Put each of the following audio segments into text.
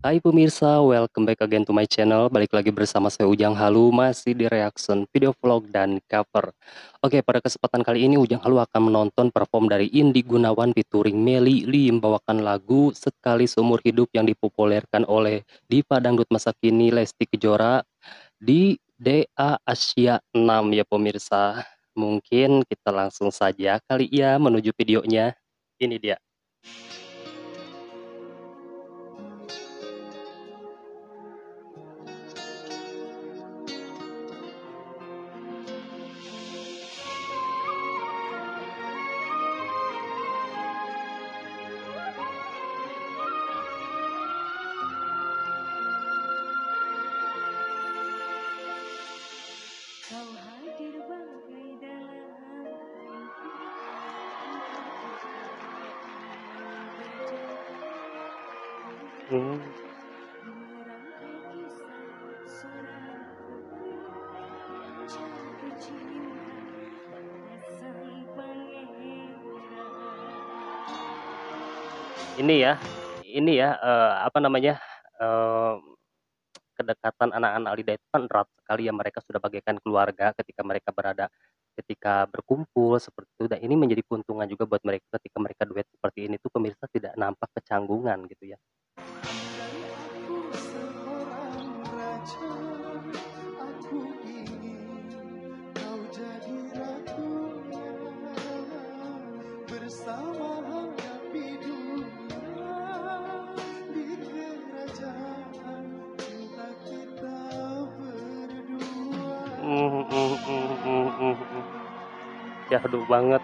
Hai pemirsa, welcome back again to my channel. Balik lagi bersama saya Ujang Halu, masih di reaction video vlog dan cover. Oke, pada kesempatan kali ini Ujang Halu akan menonton perform dari Indi Gunawan featuring Meli Lim membawakan lagu Sekali Seumur Hidup yang dipopulerkan oleh Diva Dangdut masa kini Lesti Kejora di DA Asia 6 ya pemirsa. Mungkin kita langsung saja kali ya menuju videonya. Ini dia. Ini ya, ini ya, eee, apa namanya, eee, kedekatan anak-anak Alida itu kan erat sekali ya, mereka sudah bagaikan keluarga ketika mereka berada ketika berkumpul seperti itu, dan ini menjadi keuntungan juga buat mereka ketika mereka duet seperti ini tuh pemirsa tidak nampak kecanggungan gitu ya. Syahdu banget.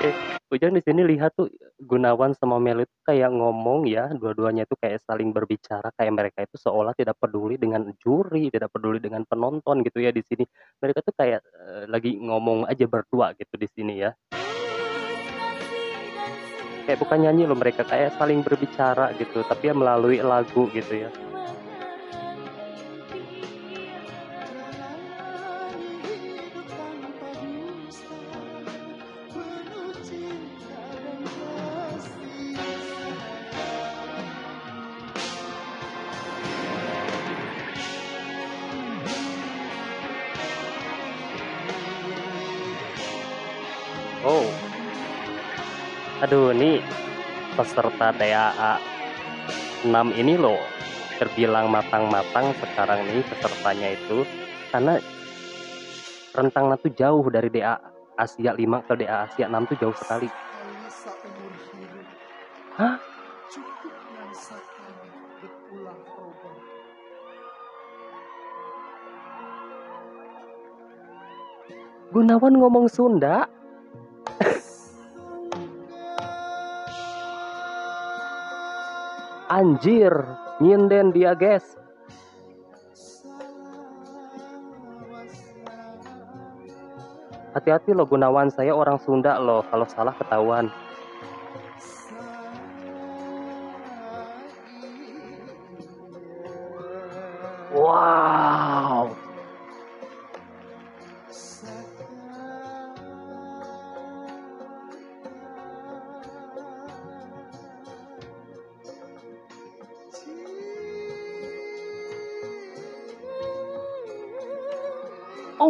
Eh, Ujang di sini lihat tuh Gunawan sama Meli tuh kayak ngomong ya, dua-duanya tuh kayak saling berbicara kayak mereka itu seolah tidak peduli dengan juri, tidak peduli dengan penonton gitu ya di sini. Mereka tuh kayak, eee, lagi ngomong aja berdua gitu di sini ya. Kayak bukan nyanyi loh mereka, kayak saling berbicara gitu, tapi ya melalui lagu gitu ya. Aduh nih peserta DAA 6 ini loh terbilang matang-matang sekarang nih pesertanya itu karena rentangnya tuh jauh dari DA Asia 5 ke DA Asia 6 tuh jauh sekali. Hah? Gunawan ngomong Sunda? Anjir, nyinden dia, guys. Hati-hati loh Gunawan, saya orang Sunda loh. Kalau salah ketahuan.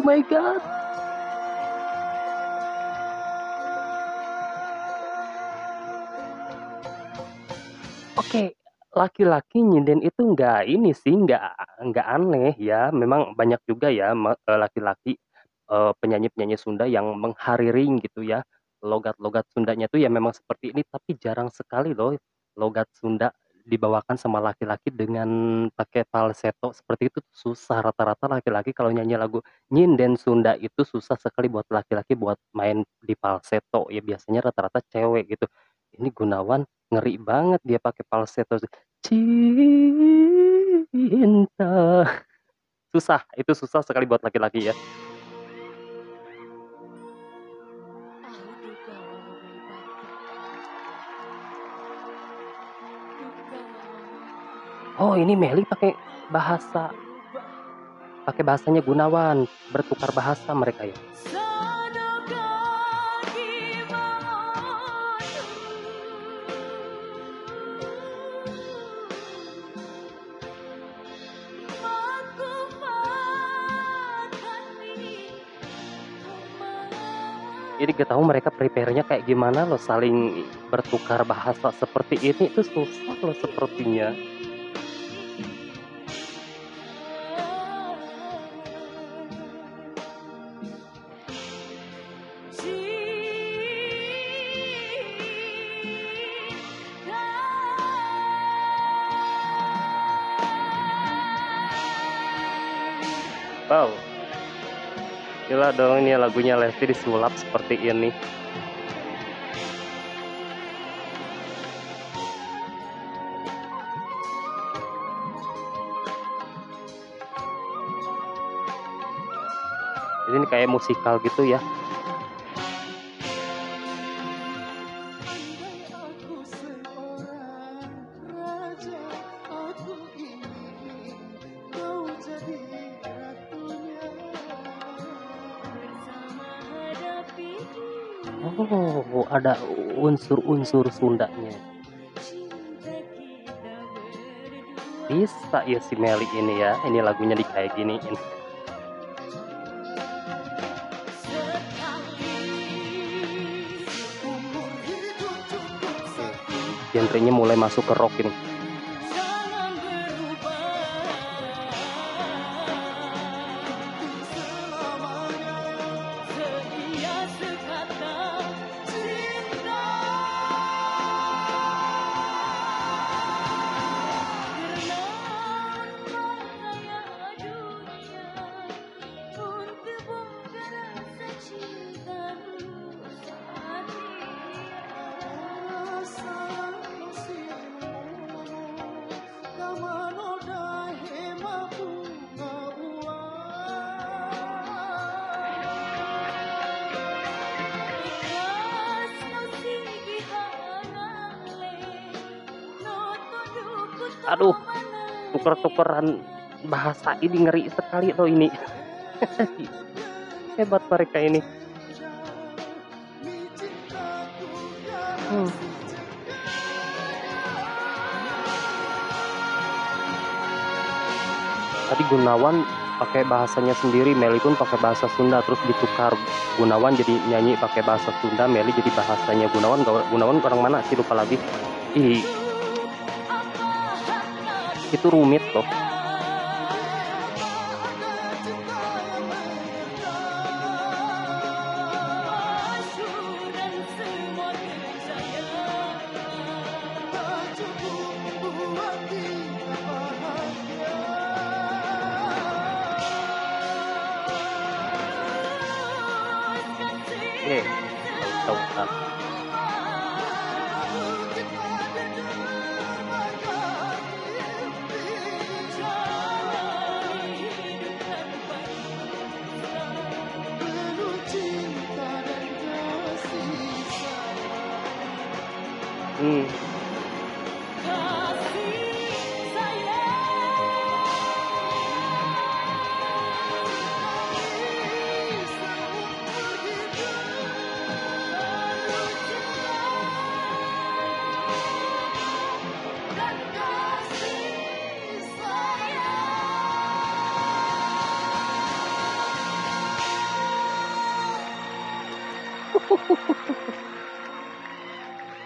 Oh my god. Oke, laki-laki nyinden itu nggak ini sih, nggak nggak aneh ya. Memang banyak juga ya eee, laki-laki, eee, penyanyi-penyanyi Sunda yang menghariring gitu ya. Logat-logat Sundanya tuh ya memang seperti ini, tapi jarang sekali loh logat Sunda dibawakan sama laki-laki dengan pakai falsetto seperti itu susah. Rata-rata laki-laki kalau nyanyi lagu nyinden Sunda itu susah sekali buat laki-laki buat main di falsetto, ya biasanya rata-rata cewek gitu. Ini Gunawan ngeri banget dia pakai falsetto, cinta. Susah, itu susah sekali buat laki-laki ya. Oh, ini Melly pakai bahasa pakai bahasanya Gunawan, bertukar bahasa mereka ya. Ini gak tahu mereka prepare-nya kayak gimana loh saling bertukar bahasa seperti ini itu susah loh sepertinya. Wow. Gila dong ini lagunya Lesti disulap seperti ini. Ini kayak musikal gitu ya. Oh, ada unsur-unsur Sundanya. Bisa ya si Meli ini ya. Ini lagunya di kayak giniin. Genrenya mulai masuk ke rock ini. Aduh, tuker-tukeran bahasa ini ngeri sekali loh ini. Hebat mereka ini. Hmm. Tadi Gunawan pakai bahasanya sendiri, Meli pun pakai bahasa Sunda, terus ditukar Gunawan jadi nyanyi pakai bahasa Sunda, Meli jadi bahasanya Gunawan. Gunawan orang mana sih lupa lagi. Ih, itu rumit loh. Eh, tahu kan. Hmm.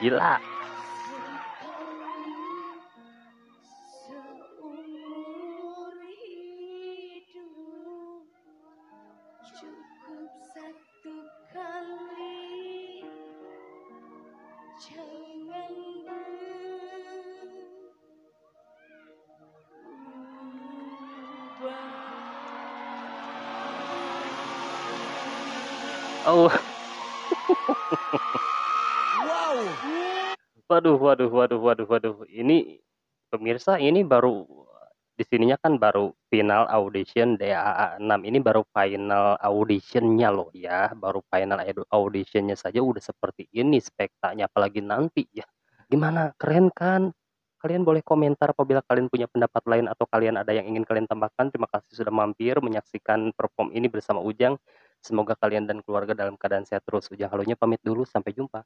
Gila. Oh. Wow. Waduh waduh waduh waduh waduh. Ini pemirsa ini baru di sininya kan baru final audition DAA 6 ini baru final auditionnya loh ya, baru final auditionnya saja udah seperti ini spektaknya apalagi nanti ya. Gimana, keren kan? Kalian boleh komentar apabila kalian punya pendapat lain atau kalian ada yang ingin kalian tambahkan. Terima kasih sudah mampir menyaksikan perform ini bersama Ujang. Semoga kalian dan keluarga dalam keadaan sehat terus. Ujang Halunya pamit dulu, sampai jumpa.